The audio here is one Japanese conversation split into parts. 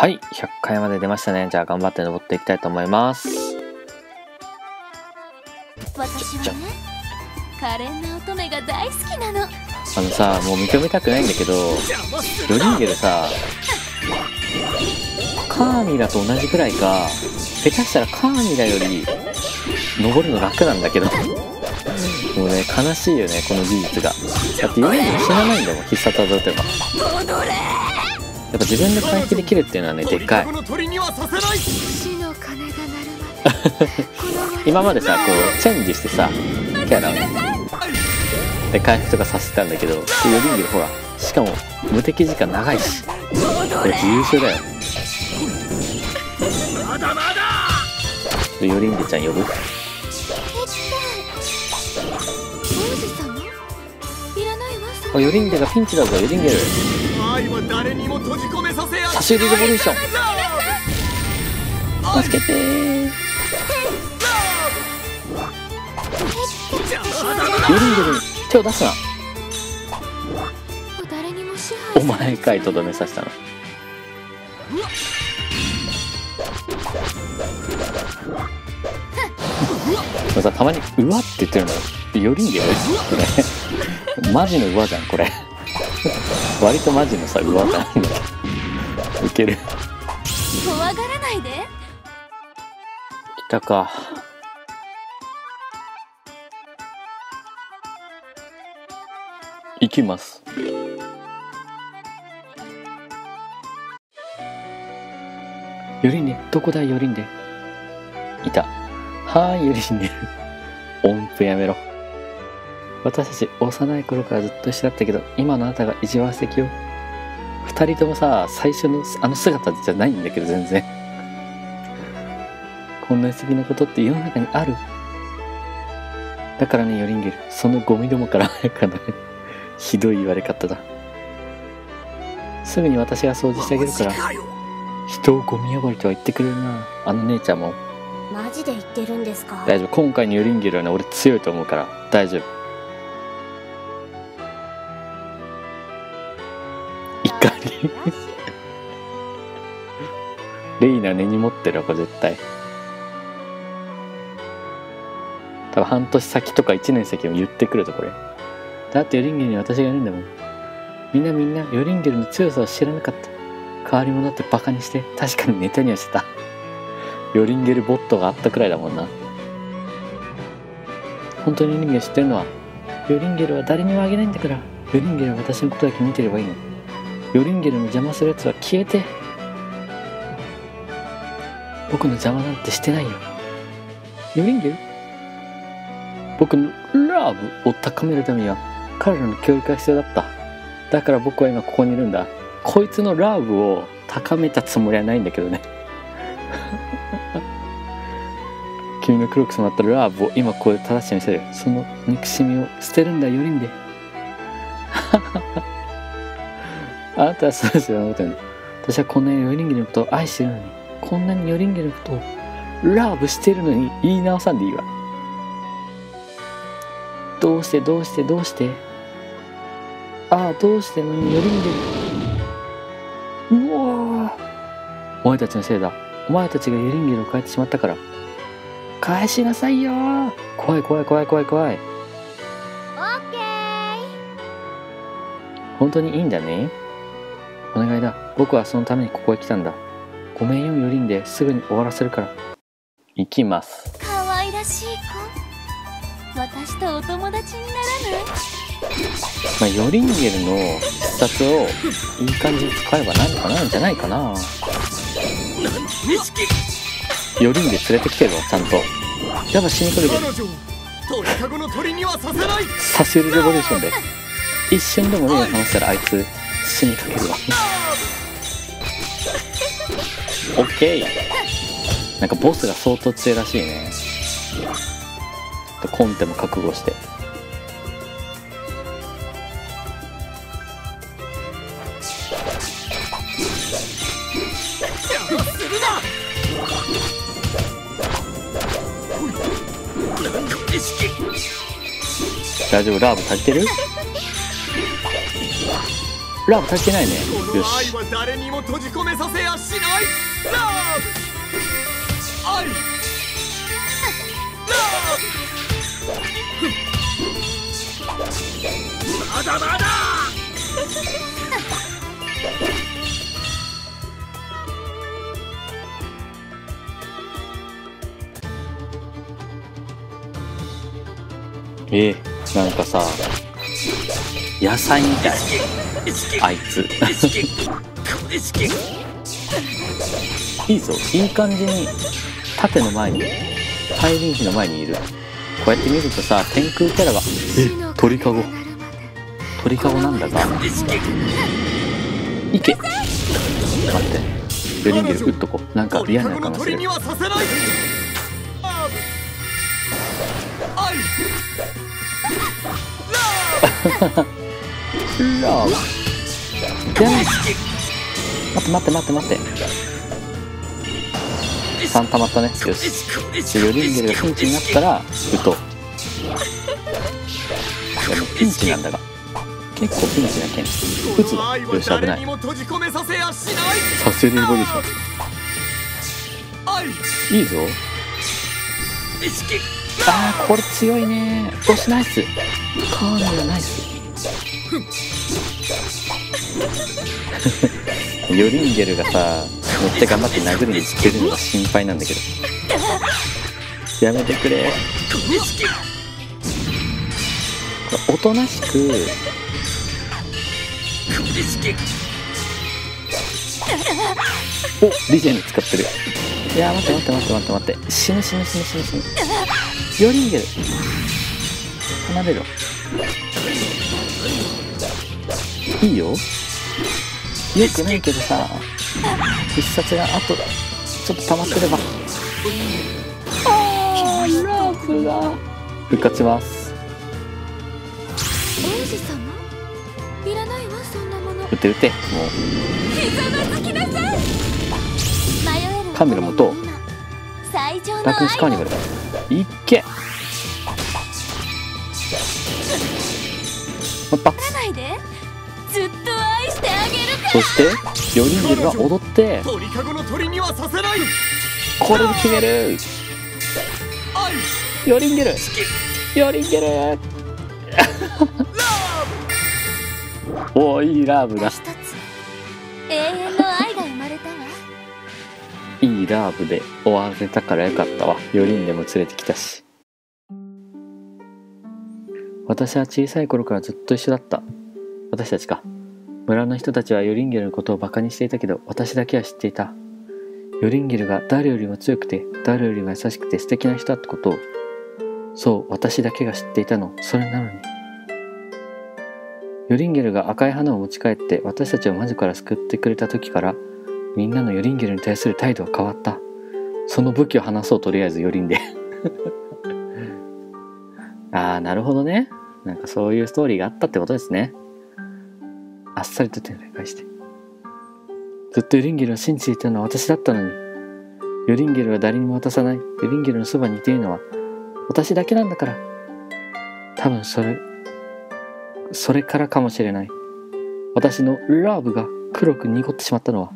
はい100回まで出ましたね。じゃあ頑張って登っていきたいと思います。私はね可憐な乙女が大好きなの。あのさもう認めたくないんだけどヨリンゲルさカーミラと同じくらいか下手したらカーミラより登るの楽なんだけど。もうね悲しいよねこの技術が。だってヨリンゲル死なないんだもん必殺技打てばやっぱ自分で回復できるっていうのはねでっかい。今までさこうチェンジしてさキャラを。で回復とかさせてたんだけどヨリンゲルほら。しかも無敵時間長いし。これ優秀だよ。まだまだヨリンゲちゃん呼ぶ。あヨリンゲがピンチだぞヨリンゲル愛は誰にも閉じ込めさせや差し入れレボリューション助けてー。ヨリンゲルに手を出すな。お前かいとどめさせたの。さたまに「うわ」って言ってるの。よりんゲルね。マジのうわじゃんこれ割とマジのさうわじゃんウケる。怖がらないで。来たか。行きます。よりんでどこだよりんでいた。はーいよりんで音符やめろ私たち幼い頃からずっと一緒だったけど今のあなたが意地悪す敵よ二人ともさ最初のあの姿じゃないんだけど全然こんな素敵なことって世の中にある？だからね、ヨリンゲル。そのゴミどもから早く離れ。ひどい言われ方だ。すぐに私が掃除してあげるから。人をゴミ呼ばわりとは言ってくれるな。あの姉ちゃんも。マジで言ってるんですか？大丈夫。今回のヨリンゲルはね、俺強いと思うから。大丈夫。怒り。レイナ根に持ってるわ、これ絶対。多分半年先とか1年先も言ってくるぞ、これ。だってヨリンゲルに私がいるんだもん。みんなみんなヨリンゲルの強さを知らなかった。変わり者ってバカにして、確かにネタにはしてた。ヨリンゲルボットがあったくらいだもんな。本当にヨリンゲル知ってるのは、ヨリンゲルは誰にもあげないんだから、ヨリンゲルは私のことだけ見てればいいの。ヨリンゲルの邪魔する奴は消えて。僕の邪魔なんてしてないよ。ヨリンゲル僕のラブを高めるためには彼らの協力が必要だった。だから僕は今ここにいるんだ。こいつのラブを高めたつもりはないんだけどね。君の黒く染まったラブを今ここで正してみせる。その憎しみを捨てるんだよりんで。あなたはそうですよ、私はこんなにヨリンゲルのことを愛してるのに、こんなにヨリンゲルのことをラブしてるのに言い直さんでいいわ。どうしてどうしてどうして？ああどうしてなのによりんでるうわー。お前たちのせいだ。お前たちがユリンゲルを変えてしまったから。返しなさいよー。怖い怖い怖い怖い怖い。オッケー。本当にいいんだねお願いだ。僕はそのためにここへ来たんだ。ごめんよユリンで。すぐに終わらせるから。行きます。可愛らしい子。私とお友達にならない？まあ、ヨリンゲルの必殺をいい感じに使えばなんとかなるんじゃないかな。錦ヨリンゲ連れてきてるわちゃんと。やっぱ死にかけてる。彼女を鳥かごの鳥にはさせない。差し売りレボリューションで。一瞬でも目を離したらあいつ死にかけるわ。オッケー。なんかボスが相当強いらしいね。ちょっとコンテも覚悟して。大丈夫？ラーブ足りてる？ラブ足りてないね。よし。愛は誰にも閉じ込めさせやしない。ラブ。愛。ラブ。まだまだ。えー、なんかさ野菜みたい。あいつ。いいぞ。いい感じに。縦の前に大輪比の前にいる。こうやって見るとさ天空キャラがえ鳥かご。鳥かごなんだが。いけ。待って。ヨリンゲル打っとこなんか嫌な予感がするラブ愛ラブやめ待って待って待って。待って3溜まったね。よし。でヨリンゲルがピンチになったら打とうでもピンチなんだが。結構ピンチな剣。打つよし危ない。させやしないさせるボリューション。いいぞ。あーこれ強いね。押しナイス。カーネルナイス。ヨリンゲルがさめっちゃ頑張って殴るにしてるのが心配なんだけど。やめてくれ。おとなしく。おリジェン使ってる。いや待って待って待って待って待って。死ぬ死ぬ死ぬ死ぬ死ぬ。ヨリンゲル。離れろ。いいよ。よくないけどさ必殺があとちょっと溜まってれば。あーラブが復活します。王子様？いらないわそんなもの。打って打ってもひざまずきなさい。迷えるカメラもどう今最上のうダークネスカーニバルだ。いっけ。もう一発ずっとそしてヨリンゲルが踊って鳥かごの鳥にはさせない。これで決める。愛ヨリンゲルヨリンゲルおおいいラブだ。永遠の愛が生まれたわ。いいラブで終われたからよかったわ。4人でも連れてきたし。私は小さい頃からずっと一緒だった。私たちか村の人たちはヨリンゲルのことをバカにしていたけど私だけは知っていた。ヨリンゲルが誰よりも強くて誰よりも優しくて素敵な人だってことを。そう私だけが知っていたの。それなのに。ヨリンゲルが赤い花を持ち帰って私たちを魔女から救ってくれた時からみんなのヨリンゲルに対する態度は変わった。その武器を離そうとりあえずヨリンで。ああなるほどね。なんかそういうストーリーがあったってことですね。あっさりと展開して。ずっとヨリンゲルを信じていたのは私だったのに。ヨリンゲルは誰にも渡さない。ヨリンゲルのそばにいているのは私だけなんだから。多分それそれからかもしれない。私のラブが黒く濁ってしまったのは。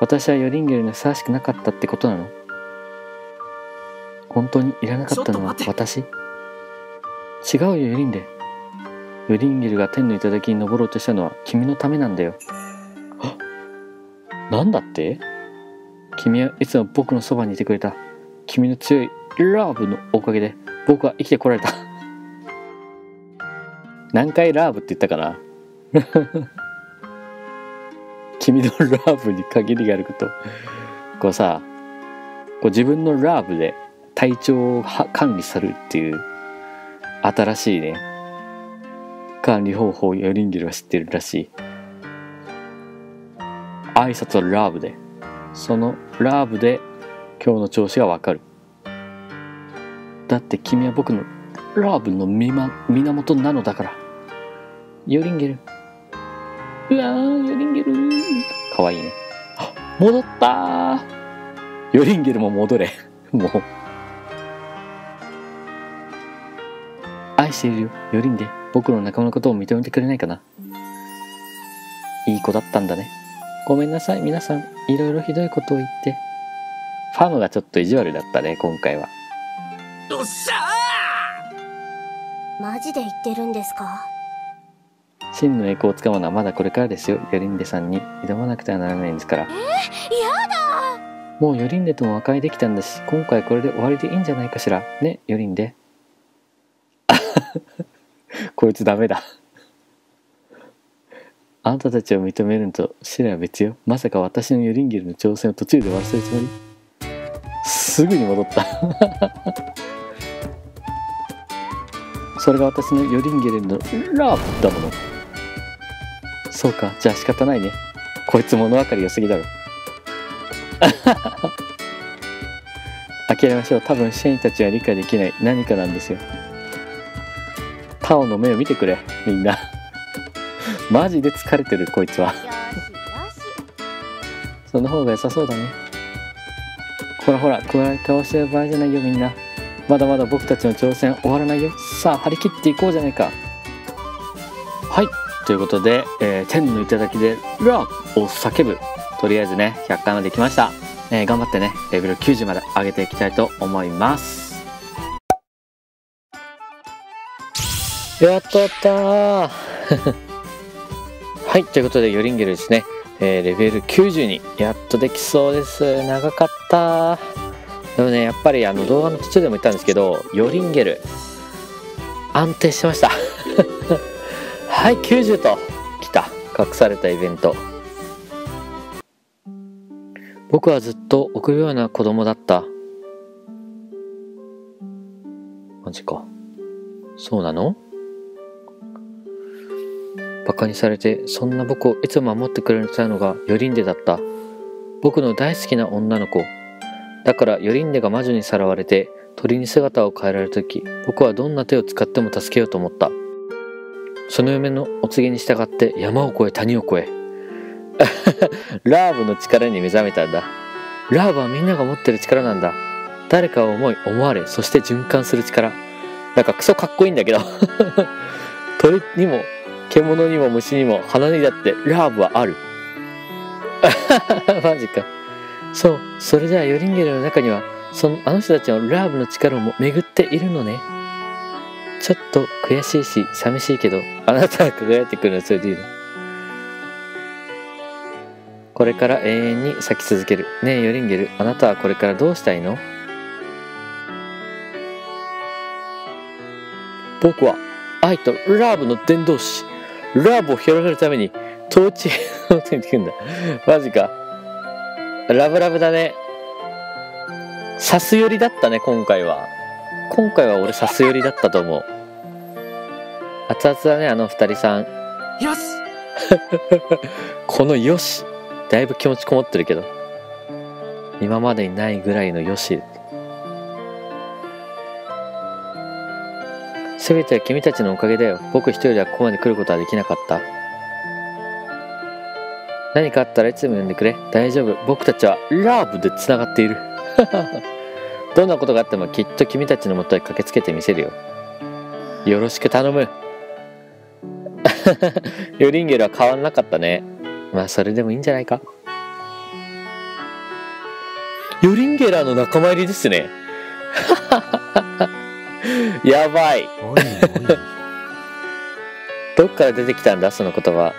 私はヨリンゲルにふさわしくなかったってことなの。本当にいらなかったのは私？違うよヨリンデヨリンゲルが天の頂に登ろうとしたのは君のためなんだよ。あなんだって？君はいつも僕のそばにいてくれた。君の強いラブのおかげで僕は生きてこられた。何回ラブって言ったかな？君のラブに限りがあること。こうさこう自分のラブで体調をは管理するっていう新しいね管理方法をヨリンゲルは知ってるらしい。挨拶はラブで。そのラブで今日の調子がわかる。だって君は僕のラブのみま源なのだから。ヨリンゲルうわーヨリンゲルかわいいね。あ戻ったー。ヨリンゲルも戻れ。もう。愛しているよ。ヨリンで僕の仲間のことを認めてくれないかな子だったんだね。ごめんなさい、皆さん。いろいろひどいことを言って。ファムがちょっと意地悪だったね、今回は。よっしゃマジで言ってるんですか？真の栄光をつかむのはまだこれからですよ。ヨリンデさんに挑まなくてはならないんですから。やだもうヨリンデとも和解できたんだし、今回これで終わりでいいんじゃないかしら。ね、ヨリンデ。こいつダメだ。あんたたちを認めるのとシラは別よ。まさか私のヨリンゲルの挑戦を途中で忘れるつもり？すぐに戻った。それが私のヨリンゲルのラブだもの。そうか、じゃあ仕方ないね。こいつ物分かり良すぎだろ。諦めましょう。多分シェインたちは理解できない何かなんですよ。タオの目を見てくれ、みんな。マジで疲れてる、こいつは。その方が良さそうだね。ほらほら、暗い顔してる場合じゃないよ、みんな。まだまだ僕たちの挑戦終わらないよ。さあ、張り切っていこうじゃないか。はい。ということで、えー天の頂でラブを叫ぶ。とりあえずね、100回まで来ました。えー頑張ってね、レベル90まで上げていきたいと思います。やったやったー はい、ということで、ヨリンゲルですね。えーレベル90にやっとできそうです。長かった。でもね、やっぱりあの動画の途中でも言ったんですけど、ヨリンゲル、安定してました。はい、90と来た。隠されたイベント。僕はずっと臆病な子供だった。マジか。そうなの？バカにされてそんな僕をいつも守ってくれたのがヨリンデだった。僕の大好きな女の子。だからヨリンデが魔女にさらわれて鳥に姿を変えられた時僕はどんな手を使っても助けようと思った。その夢のお告げに従って山を越え谷を越え。ラーブの力に目覚めたんだ。ラーブはみんなが持ってる力なんだ。誰かを思い思われそして循環する力。なんかクソかっこいいんだけど。鳥にも獣にも虫にも花にだってラーブはある。マジか。そうそれじゃあヨリンゲルの中にはそのあの人たちのラーブの力も巡っているのね。ちょっと悔しいし寂しいけどあなたが輝いてくるのそれでいいの。これから永遠に咲き続ける。ねえヨリンゲルあなたはこれからどうしたいの？僕は愛とラーブの伝道師。ラブを広めるために統治を手に行くんだ。マジか。ラブラブだね。サス寄りだったね今回は。今回は俺サス寄りだったと思う。熱々だねあの二人さん。よし。このよしだいぶ気持ちこもってるけど。今までにないぐらいのよし全ては君たちのおかげだよ。僕一人ではここまで来ることはできなかった。何かあったらいつでも呼んでくれ。大丈夫。僕たちはラブでつながっている。どんなことがあってもきっと君たちのもとへ駆けつけてみせるよ。よろしく頼む。ヨリンゲルは変わらなかったね。まあそれでもいいんじゃないか。ヨリンゲラーの仲間入りですね やばい。おいおい。どっから出てきたんだその言葉。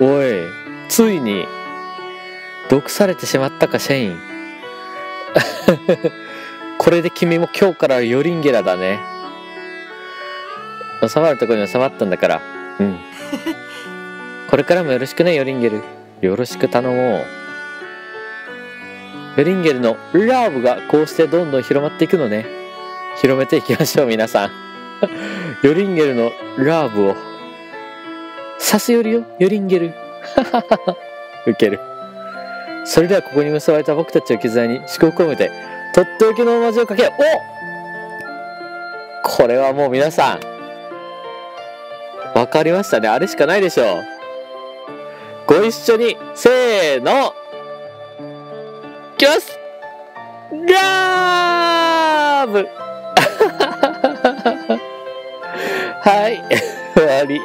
おいついに毒されてしまったかシェイン。これで君も今日からヨリンゲラだね。収まるところに収まったんだから。うん。これからもよろしくねヨリンゲルよろしく頼もう。ヨリンゲルのラブがこうしてどんどん広まっていくのね広めていきましょう皆さん。ヨリンゲルのラーブを。さすよりよ。ヨリンゲルウケる。それではここに結ばれた僕たちの絆に祝福を込めてとっておきのおまじをかけおこれはもう皆さんわかりましたね。あれしかないでしょう。ご一緒にせーの。いきます。ラブ！はい。終わり。い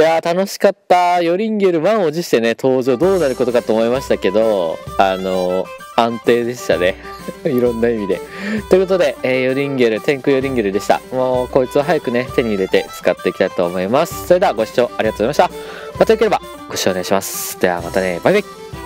やー楽しかった。ヨリンゲル満を持してね登場どうなることかと思いましたけどあのー安定でしたね。いろんな意味で。ということで、えーヨリンゲル天空ヨリンゲルでした。もうこいつを早くね手に入れて使っていきたいと思います。それではご視聴ありがとうございました。またよければご視聴お願いします。ではまたね。バイバイ。